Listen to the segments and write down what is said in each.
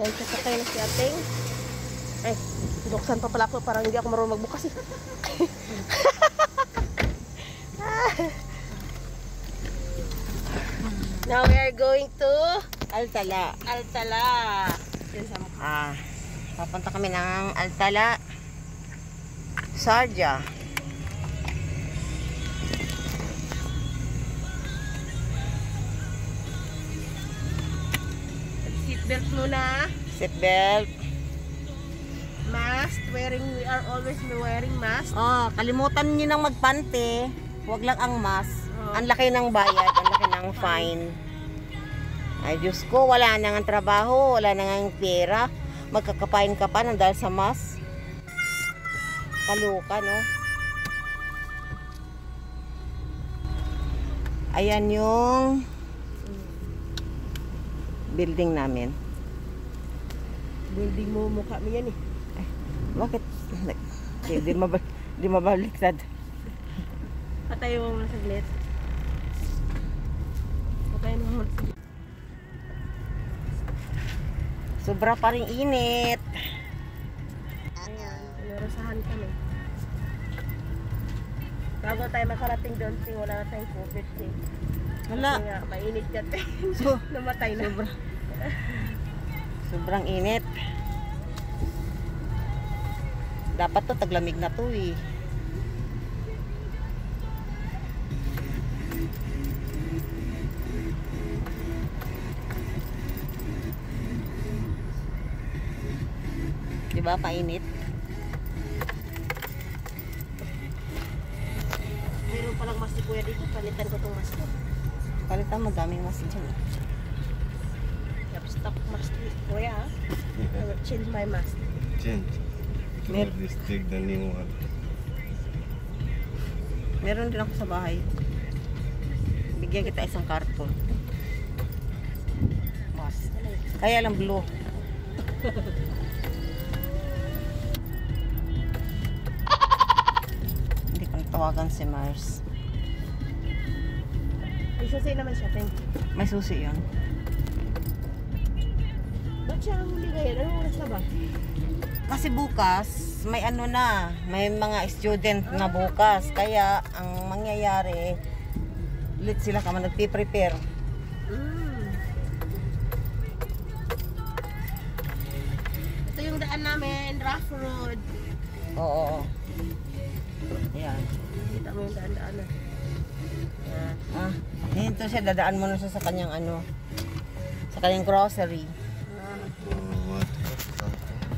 Ayan, sasakay na si ating. Ay, buksan pa pala ako. Parang hindi ako marunong magbukas eh. Now we are going to Altala. Altala. Ah, papunta kami ng Altala. Sarja. Seatbelt muna. Seatbelt. Mask. Wearing, we are always wearing mask. Oh, kalimutan niyo nang magpante. Huwag lang ang mask. Oh. Ang laki ng bayad, ang laki ng fine. Ay, Diyos ko, wala na nga trabaho, wala na nga pera. Magkakapain ka pa ng dahil sa mask. Kaluka, no? Ayan yung building namin. Building mo mukha mo yan eh. Bakit? Di, di, mabal, di mabaliktad. Patayo mo muna saglit. Patayo mo muna saglit. Sobra pa rin init. Ayan, pinarasahan kami. Bago tayo makarating doon, ting wala na tayong COVID ting. Wala. Kasi nga, mainit ting. So, Namatay na. Sobra. Sobrang init. Dapat to taglamig na to eh. Di ba painit? Meron palang mas si kuya dito, palitan ko tong mas ko. Palitan mo daming mas dyan. eh. Stock mas ni kuya ha. I will change my mask. Change. Mer- this take the new one. Meron din ako sa bahay. Bigyan kita isang karton. Mas. Kaya lang blue. Hindi ko natawagan si Mars. Ay, susi naman siya. May susi yun. Siya ang huli ngayon? Anong oras na ba? Kasi bukas, may ano na, may mga student na bukas. Kaya, ang mangyayari, late sila kama nagpiprepare. Mm. Ito yung daan namin, rough road. Oo. Ayan. Kita mo yung daan-daan na. Yan. Ah, dito siya, dadaan mo na siya sa kanyang ano, sa kanyang grocery.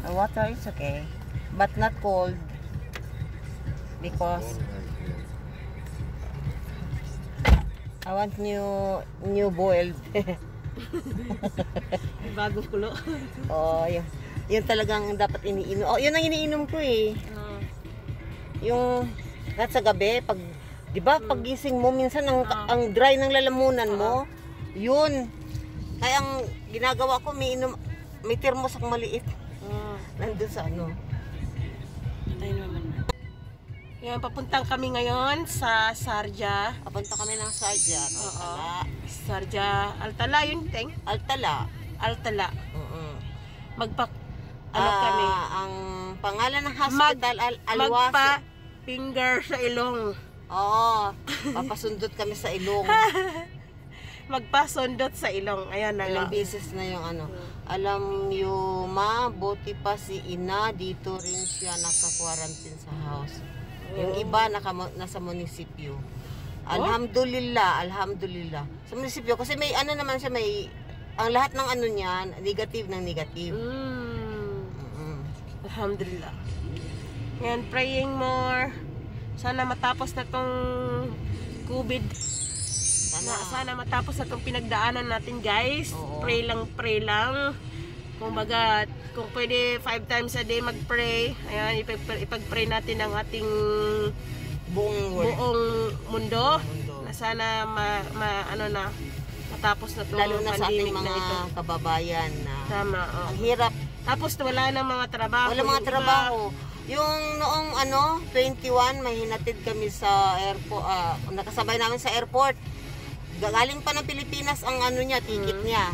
Ah. Uh? Uh, water is okay, but not cold. Because I want new new boiled. Bagong kulo. oh, yun. Yun talagang dapat iniinom. Oh, yun ang iniinom ko eh. Ah. Yung kahit sa gabi, pag 'di ba, pagising mo minsan ang Ah. ang dry ng lalamunan mo. Yun. Kaya ang ginagawa ko, may inom, may termos akong maliit. Nandun sa ano. Tayo naman. Yan, papuntang kami ngayon sa Sarja. Papunta kami ng Sarja. Oo. Altala. Sarja, Altala yun, Teng. Altala. Altala. Mm-mm. Magpa... Ano Ah, kami? Ang pangalan ng hospital, Al Alwasi. Magpa finger sa ilong. Oo. Papasundot kami sa ilong. Magpasundot sa ilong. Ayan na Ilang nga. beses na yung ano. Alam niyo, ma, buti pa si ina, dito rin siya naka-quarantine sa house. Yung iba naka, nasa munisipyo. Alhamdulillah, alhamdulillah. Sa munisipyo, kasi may ano naman siya, may, ang lahat ng ano niyan, negative ng negative. Mm. Mm-mm. Alhamdulillah. Yan, praying more. Sana matapos na tong COVID. Sana, Na, sana matapos na tong pinagdaanan natin, guys. Oo. Pray lang, pray lang. Kung baga, kung pwede five times a day mag-pray, ayan, ipag- ipag-pray natin ang ating buong world. buong mundo. mundo. Na sana ma, ma- ano na, matapos na tong Lalo na sa ating mga na kababayan na Tama, oh. ang hirap Tapos wala na mga trabaho. Wala mga iba, trabaho. Yung noong ano, 21, may hinatid kami sa airport, ah, nakasabay namin sa airport. Galing pa ng Pilipinas ang ano niya, ticket Mm. niya.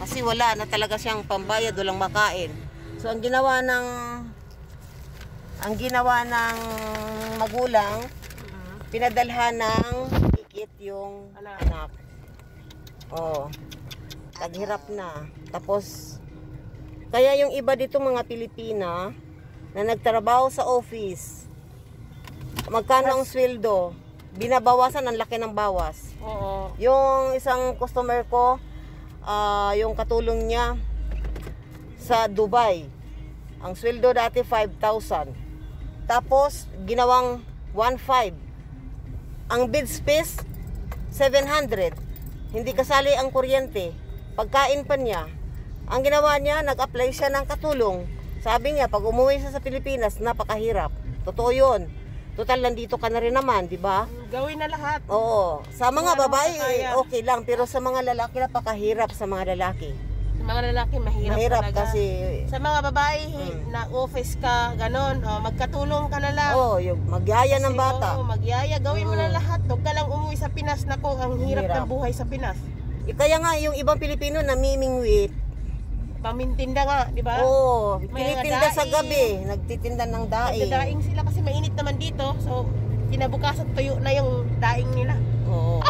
Kasi wala na talaga siyang pambayad, walang makain. So ang ginawa ng ang ginawa ng magulang, pinadalhan ng ticket yung Anak. anak. Oh. Taghirap na. Tapos kaya yung iba dito mga Pilipina na nagtrabaho sa office, magkano ang sweldo? Binabawasan ang laki ng bawas. Oo. Yung isang customer ko, ah, yung katulong niya sa Dubai. Ang sweldo dati 5,000. Tapos ginawang 1,500. Ang bid space 700. Hindi kasali ang kuryente. Pagkain pa niya. Ang ginawa niya, nag-apply siya ng katulong. Sabi niya, pag umuwi siya sa Pilipinas, napakahirap. Totoo yun. Total, nandito ka na rin naman, di ba? Gawin na lahat. Oo. Sa mga Kung ano babae, makakaya. okay lang. Pero sa mga lalaki, napakahirap sa mga lalaki. Sa mga lalaki, mahirap, Mahirap talaga. kasi, Sa mga babae, Hmm. na office ka, ganon, oh, magkatulong ka na lang. oh, yung magyaya ng Kasi, bata. oo, magyaya, gawin mo na Mm. lahat. Huwag ka lang umuwi sa Pinas na ko, ang hirap, Hirap. ng buhay sa Pinas. Eh, Kaya nga, yung ibang Pilipino namimingwit. Pamintinda nga, di ba? Oo, tinitinda sa gabi. Nagtitinda ng daing. Nagdadaing sila kasi mainit naman dito. So, kinabukasan tuyo na yung daing nila. Oo.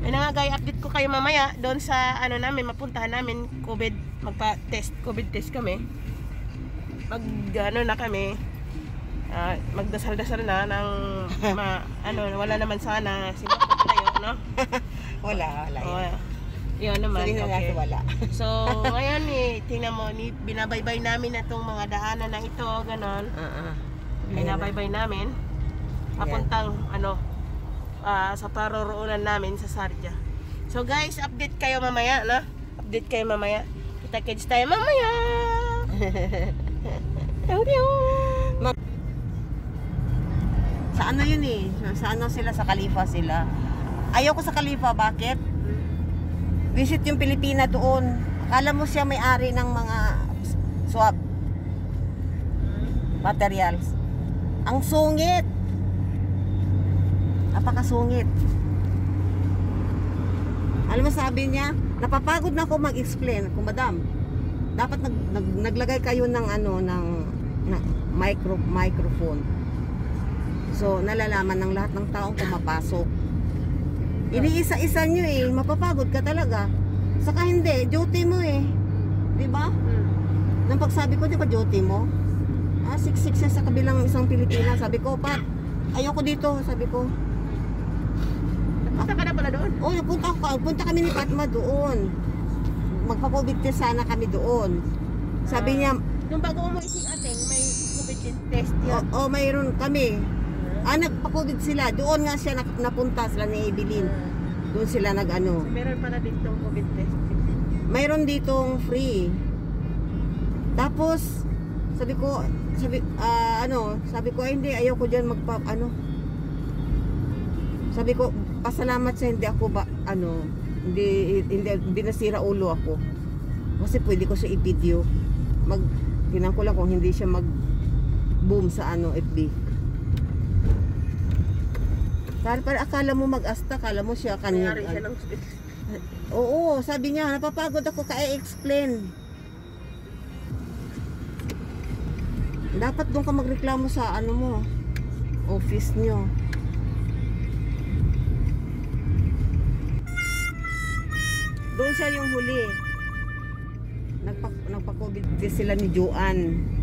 May nga guys, update ko kayo mamaya doon sa ano namin, mapuntahan namin COVID, magpa-test, COVID test kami. Mag ano na kami, ah, magdasal-dasal na ng ma, ano, wala naman sana sinakot tayo, no? Wala, wala. Oh, yun. naman, na okay. natin wala. So, ngayon eh, tingnan mo, ni, binabaybay namin na itong mga daanan na ito, ganon. Ah. Binabaybay namin. Papuntang, ano, ah, sa paroroonan namin sa Sarja. So guys, update kayo mamaya, no? Update kayo mamaya. Kita-kits tayo mamaya! Sa ano yun eh? Sa ano sila? Sa Khalifa sila. Ayoko sa Khalifa, bakit? Visit yung Pilipina doon. Akala mo siya may-ari ng mga swab materials. Ang sungit. Napakasungit. Alam mo sabi niya, napapagod na ako mag-explain. Kung madam, dapat nag, nag, naglagay kayo ng ano ng, ng micro microphone. So, nalalaman ng lahat ng taong pumapasok. Iniisa-isa nyo eh, mapapagod ka talaga. Saka hindi, duty mo eh. Di ba? Nang pagsabi ko, di ba duty mo? Ah, siksik siya sa kabilang isang Pilipina. Sabi ko, Pat, ayoko dito. Sabi ko, Punta ka na pala doon? oh, punta, ko- punta kami ni Patma doon. Magpa-COVID test sana kami doon. Sabi niya, Nung bago umuwi si ating, may COVID test yun. oh, mayroon kami. Ah, nagpa-COVID sila. Doon nga siya napunta sila ni Evelyn. Doon sila nag-ano. So, meron pala dito COVID test. mayroon ditong free. Tapos, sabi ko, sabi, ah, ano, sabi ko, ay hindi, ayaw ko dyan magpa, ano. Sabi ko, pasalamat sa hindi ako ba, ano, hindi, hindi, hindi nasira ulo ako. Kasi pwede ko siya i-video. Mag, tinan ko lang kung hindi siya mag boom sa ano, FB. Kala, para akala mo mag-asta, akala mo siya kanya. Mayari siya ng Oo, sabi niya, napapagod ako ka-explain. Dapat doon ka magreklamo sa ano mo, office nyo. Doon siya yung huli. Nagpa, nagpa-COVID sila ni Joanne.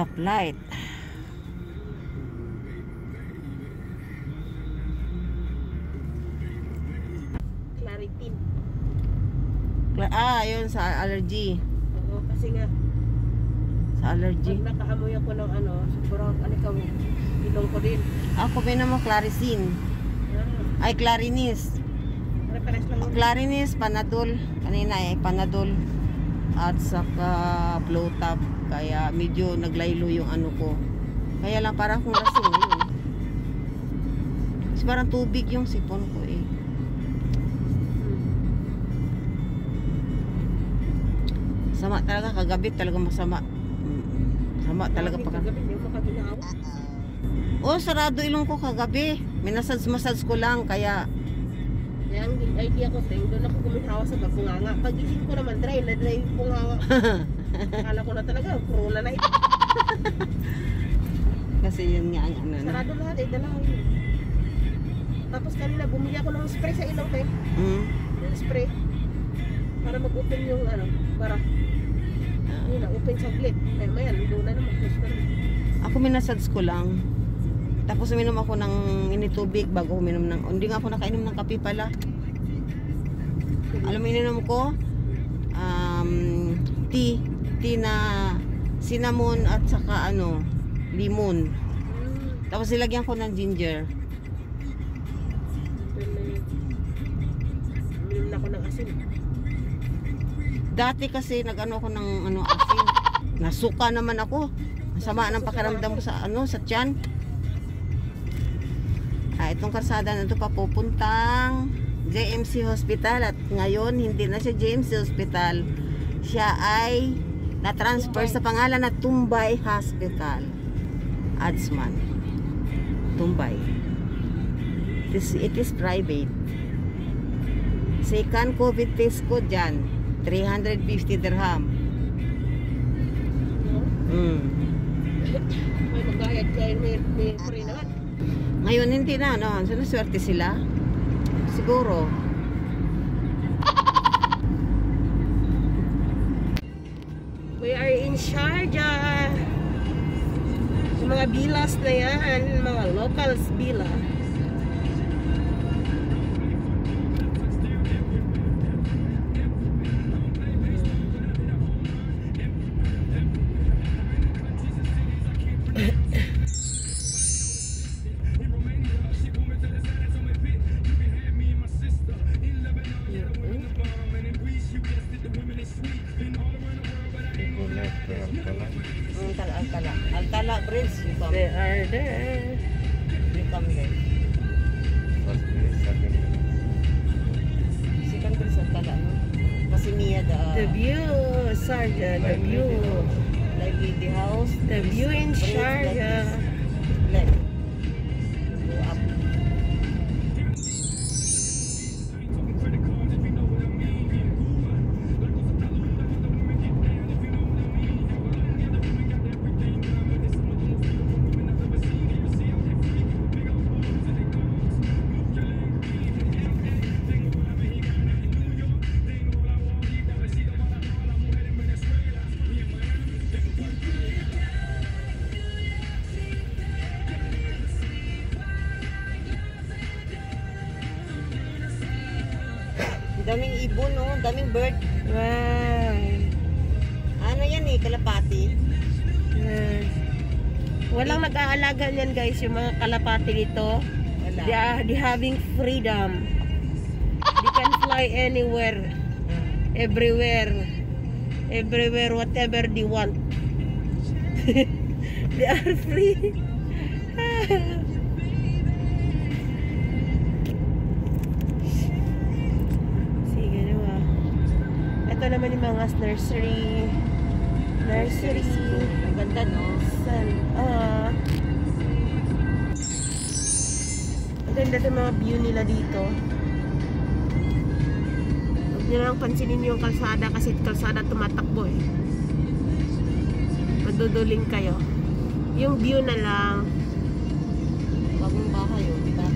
Stoplight. Claritin. Ah, yun sa allergy. Oo, kasi nga, Sa allergy. pag nakaamoy ako ng ano, siguro, ano ikaw, ilong ko din. Ako may naman Claricin. Ah, Ay, Clarinis. Clarinis, Panadol. Kanina eh, Panadol. At saka Flotab. Kaya medyo naglaylo yung ano ko. Kaya lang parang kung lasing yun. Kasi parang tubig yung sipon ko eh. Sama talaga kagabi talaga masama. Sama talaga pa. kagabi? Oh, sarado ilong ko kagabi. Minasage-massage ko lang kaya Kaya ang idea ko sa doon ako guminhawa sa babunganga. Pagising ko naman, dry na dry yung bungawa. Akala ko na talaga, corona na ito. kasi yun nga ang ano. Sarado lahat eh, dalawa yun. Tapos kanina bumili ako ng spray sa ilong eh. Mm. Yung spray. Para mag-open yung ano, para yun na, open saglit. Maya maya, doon na naman. Ako minasage ko lang. Tapos uminom ako ng initubig bago uminom ng... Hindi nga ako nakainom ng kape pala. Alam mo ininom ko? Um, tea. Tea na cinnamon at saka ano, limon. Tapos nilagyan ko ng ginger. uminom na ako ng asin. Dati kasi nag-ano ako ng ano asin. Nasuka naman ako. Ang sama ng pakiramdam ko sa ano sa tiyan. Ah, itong karsada na ito papupuntang JMC Hospital at ngayon hindi na siya JMC Hospital. Siya ay na-transfer sa pangalan na Tumbay Hospital. Adsman. Tumbay. It is, it is private. Second COVID test ko dyan. 350 dirham. Mm. May magbayad kayo, may, may free naman. Ngayon hindi na, no? Sana swerte sila. Siguro. We are in Sharjah. Yung mga bilas na yan, mga locals bila. Alcala. Bridge. They are there. you come there. First place, second place. Second Bridge Alcala, no? Kasi Mia the, The view, Sharjah, the Like view. like the house. The view in bridge like Daming ibon, no? Daming bird. Wow. Ano yan eh, kalapati. Yes. Walang nag-aalaga niyan guys, yung mga kalapati dito. Wala. They are they having freedom. They can fly anywhere, everywhere, everywhere, whatever they want. they are free. mga nursery. Nursery. Ang ganda, no? San? Ah. Ang ganda ng mga view nila dito. Huwag nyo lang pansinin yung kalsada kasi kalsada tumatakbo eh. Maduduling kayo. Yung view na lang. Bagong bahay, oh. Di ba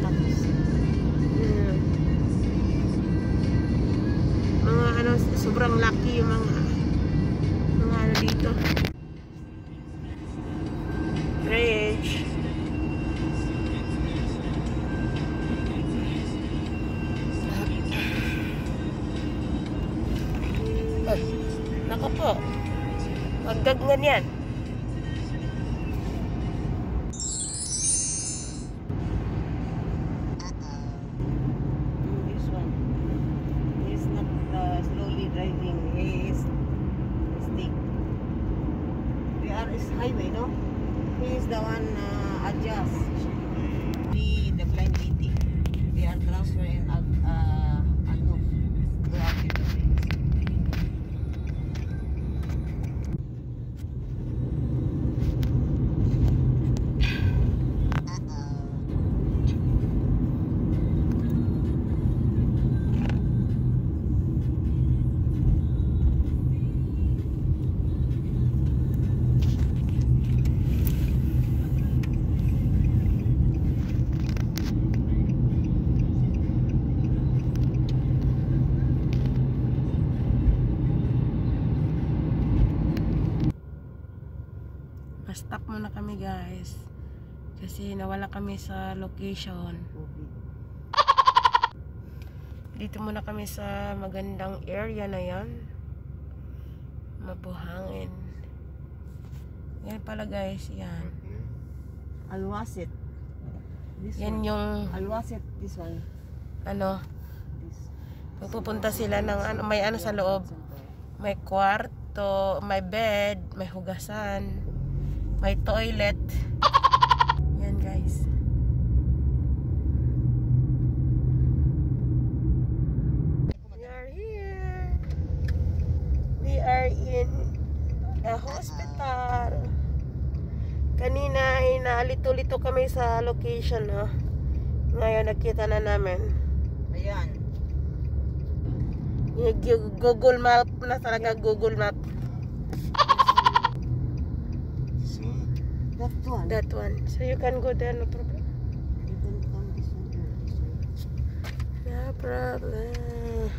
mga ano, sobrang lucky yung mga mga ano dito. Bridge. Nako po. Magdagngan yan. Mm, This one. He's not uh, slowly driving. He is stick. We are is highway, no? He is the one uh, adjust. The, the blind lady. muna kami guys. Kasi nawala kami sa location. Dito muna kami sa magandang area na yan. Mabuhangin. Yan pala guys, yan. Alwasit. This Yan yung Alwasit, this one. ano, pupunta sila ng ano, may ano sa loob. May kwarto, may bed, may hugasan, may toilet. Yan guys. We are here. We are in a hospital. Kanina ay naalito-lito kami sa location ha. Ngayon nakita na namin. Ayan. Yung Google Map na talaga Google Map. This one. That one. That one. So you can go there, no problem. You can come this one. or this one. No problem.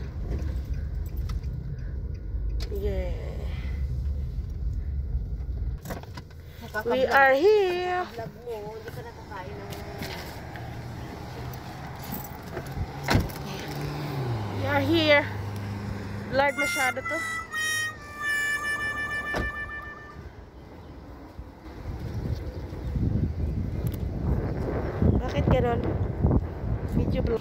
Yeah. We are here. Vlog mo, hindi ka nakakain ng... We are here. Blurred masyado to. Bakit ganon? Medyo blur.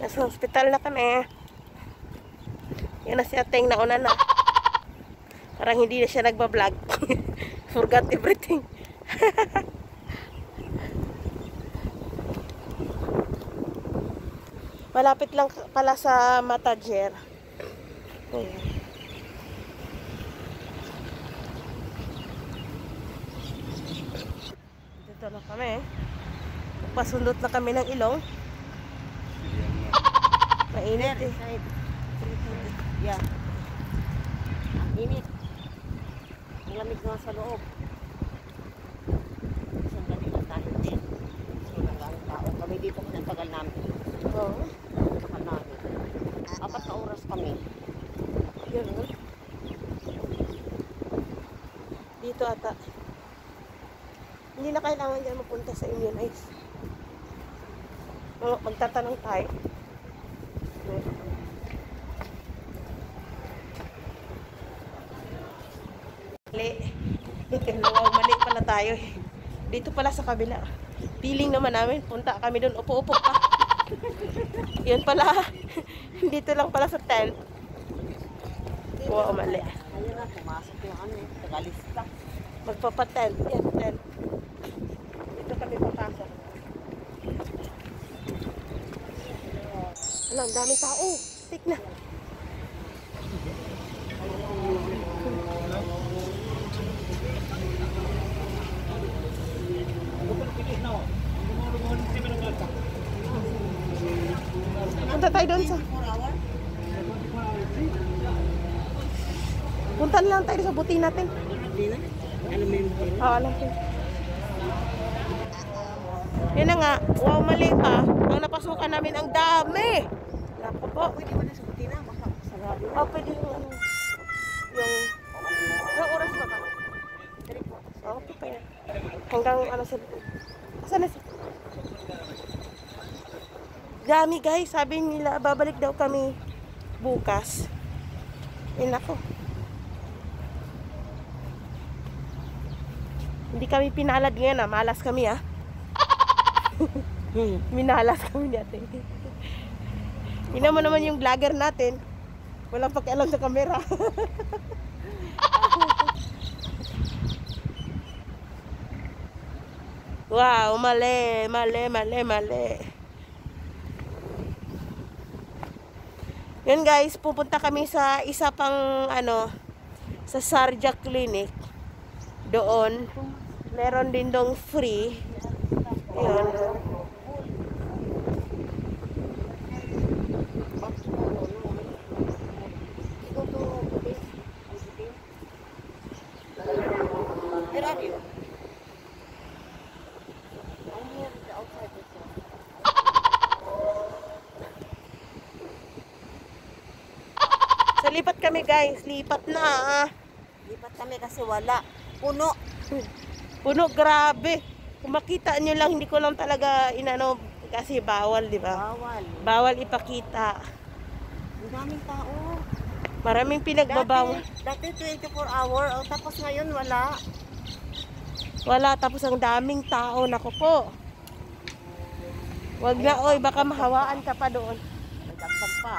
Nasa hospital na kami. Yan na si Ateng nauna na. Parang hindi na siya nagbablog. Forgot everything. Malapit lang pala sa Matajer. Ayan. Dito na kami. Pasundot na kami ng ilong. Na. Mainit eh. Yeah. Ang init. Ang lamig nga sa loob. Isang gabi lang tayo din. Kasi nagaling tao. Kami dito kung ang tagal namin. Oo. Tagal namin. Apat na oras kami. Yun. no? Dito ata. Hindi na kailangan dyan mapunta sa immunize. Oh, magtatanong tayo. Mali. wow, mali pala tayo eh. Dito pala sa kabila. Feeling naman namin, punta kami doon, upo-upo pa. Yun pala. Dito lang pala sa tent. Wow, mali. Ayun na, pumasok yung ano. Tagalista. Magpapatent. Yan, tent. Dito kami papasok. Ang daming tao. Tik Punta tayo doon sa... Punta na lang tayo sa buti natin. Na. Ano mo yung Oo, alam ko. Yun na nga, wow, mali pa. Ang napasukan namin, ang dami. Naku po. Pwede ba na sa kutina? Baka sarado. Oh, pwede yung ano, yung, yung oras pa ba? Oh, okay pa yan. Hanggang ano sa, saan na si? Dami guys, sabi nila, babalik daw kami bukas. Yun ako. Hindi kami pinalad ngayon ah, malas kami ah. Minalas kami natin. Tingnan mo naman yung vlogger natin. Walang pakialam sa camera. wow, mali, mali, mali, mali. Yun guys, pupunta kami sa isa pang ano, sa Sarja Clinic. Doon, meron din dong free. Yun. Go to Butis. Butis. Where are you? I'm here the outside this one. Kami guys, lipat na ah. Lipat kami kasi wala. Puno. Puno, grabe. Kung makita nyo lang, hindi ko lang talaga inano, kasi bawal, di ba? Bawal. Bawal ipakita. Ang daming tao. Maraming pinagbabawal. Dati, dati 24 hour. O, tapos ngayon wala. Wala, tapos ang daming tao, naku po. Wag na, oy, baka mahawaan ka pa doon. Nagdagdag pa.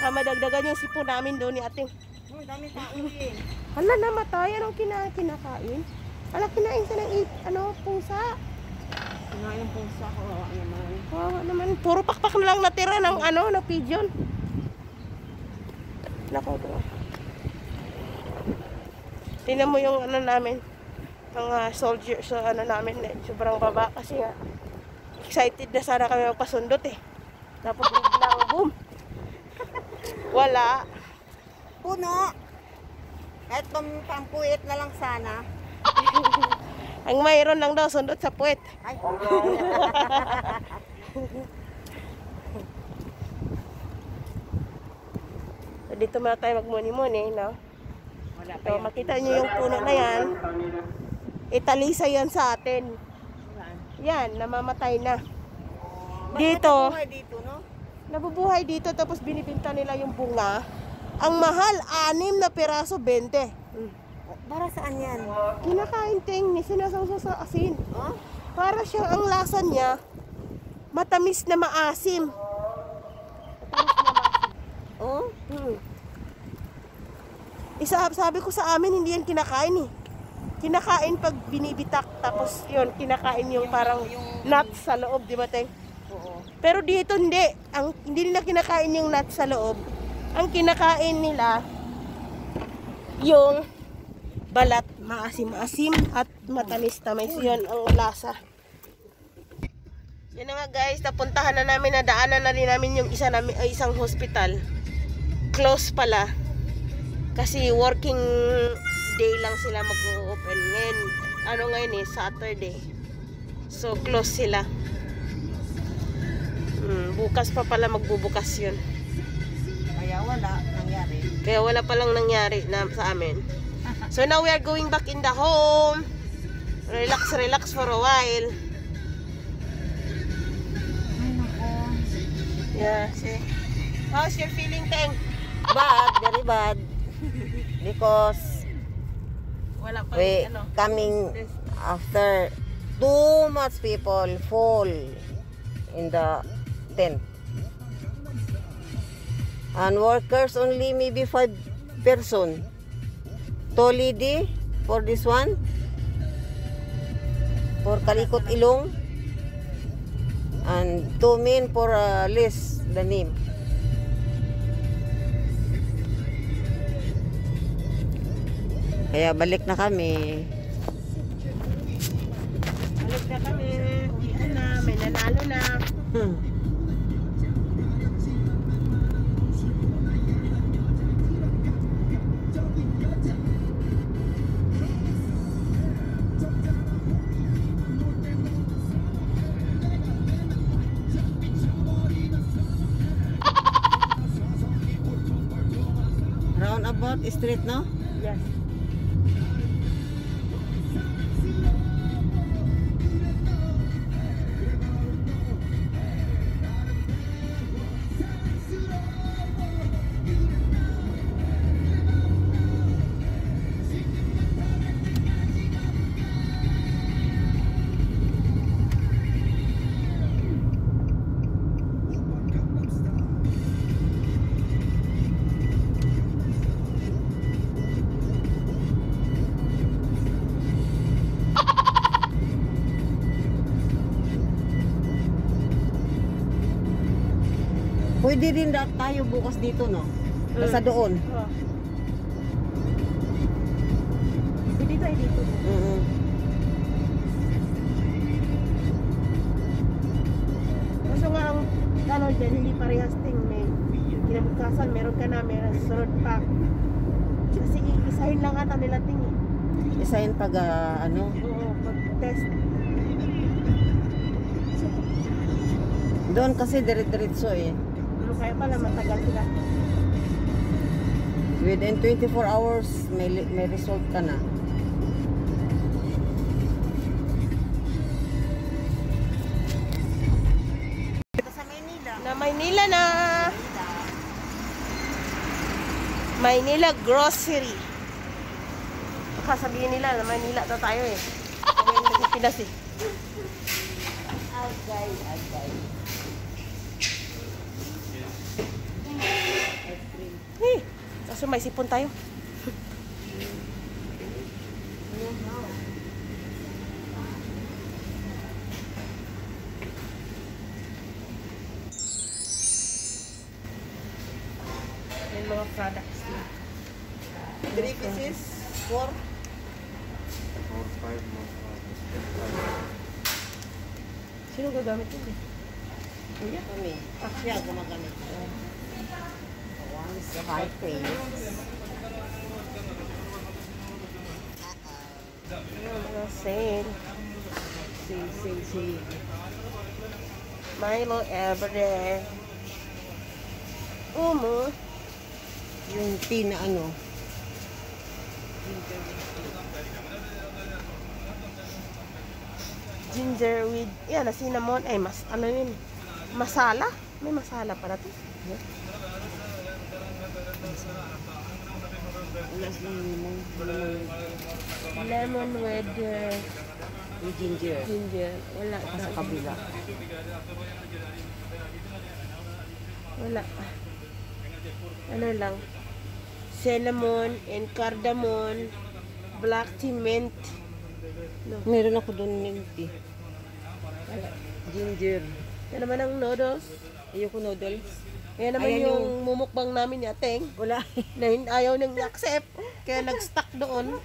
Baka madagdagan yung sipo namin doon ni ating. Ang daming tao eh. Hala, namatay. Anong kina kinakain? Hala, kinain ka ng ano, pusa. Kinain ang pusa. Ano naman. Wow, naman. Puro pakpak na lang natira ng ano, na pigeon. Nako to. Tingnan mo yung ano namin. Mga soldier sa ano namin. Eh, sobrang baba kasi nga. Excited na sana kami magpasundot eh. Tapos biglang boom. Wala. Puno. Kahit pam pampuit na lang sana. Ang mayroon lang daw sundot sa puwet. Ay, So, dito muna tayo magmuni-muni, no? wala So, makita niyo yung puno na yan. Italisa yan sa atin. Yan, namamatay na. Dito, dito, no? Nabubuhay dito tapos binibinta nila yung bunga. Ang mahal, anim na piraso, 20. Mm. Para saan yan? Kinakain ting, ni sinasawsaw sa asin. Oh? Para siyang ang lasa niya, matamis na maasim. Oh? Hmm. Isa, sabi ko sa amin, hindi yan kinakain eh. Kinakain pag binibitak, tapos yun, kinakain yung parang nuts sa loob, di ba, Teng? Oo. Pero dito hindi. Ang, hindi nila kinakain yung nuts sa loob. Ang kinakain nila, yung balat, maasim-asim at matamis-tamis. Yun ang lasa. Na nga guys, napuntahan na namin, nadaanan na rin namin yung isa namin, ay, isang hospital. Close pala. Kasi working day lang sila mag-open. Ngayon, ano ngayon eh, Saturday. So, close sila. Hmm, bukas pa pala magbubukas yun. Kaya wala nangyari. Kaya wala palang nangyari na sa amin. So now we are going back in the home. Relax, relax for a while. Yeah, see. How's your feeling, Teng? Bad, very bad. Because Wala pa we ano. coming after too much people fall in the tent. And workers only maybe five person. Two lady for this one. For Kalikot Ilong. And two men for uh, list the name. Kaya balik na kami. Balik na kami. Uwian na. May nanalo na. Hmm. Street, no? Pwede din da- tayo bukas dito, no? Basta doon. Oh. Pwede tayo dito. Mm-mm. Kaso nga ang ano dyan, hindi parehas ting may kinabukasan, meron ka na, meron sunod pa. Kasi iisahin lang ata nila ting eh. Isa yun pag, ah, ano, Oo, pag-test. doon kasi dire-diretso eh. Kaya pala matagal sila. Within 24 hours, may, may result ka na. Sa Maynila. Na Maynila na. Maynila Grocery. Baka sabihin nila na Maynila daw tayo eh. Kami yung nagpipilas eh. Agay, agay. Eh, kaso may sipon tayo. Yung mga products na. Three pieces, four. Four, five mo. Sino gagamit yun eh? Kuya kami. Siya gumagamit. Once, five pages. Yung mga sale. Sing, sing, sing. Milo everyday. Umo. Yung tea na ano. Ginger with, yan, na cinnamon. Eh, mas, ano yun? Masala? May masala para to. Ulas ng. Lemon Lemon with uh, with ginger. ginger. Wala. Sa kabila. Wala. Ano lang. Cinnamon and cardamom. Black tea mint. No. Meron ako doon ng tea. Wala. Ginger. Yan naman ang noodles. Ayoko noodles. Yan naman Ayan yung, mumukbang namin ya, Teng. Wala. Na ayaw nang i-accept. Kaya nag-stuck doon.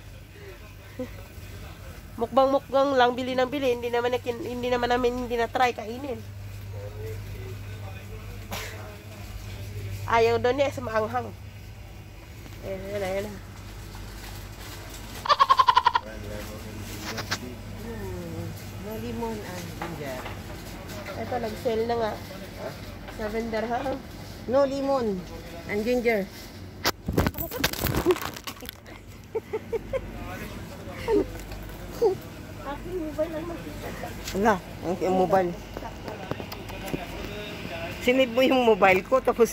Mukbang-mukbang lang, bili ng bili. Hindi naman, hindi naman namin hindi na-try kainin. Ayaw doon niya sa maanghang. Ayan, ayan, ayan. Hmm. No lemon and ginger. Ito, nag-sell na nga. 7 dirham. No lemon and ginger. Aking mobile lang. Wala. Ang mobile. Sinib mo yung mobile ko tapos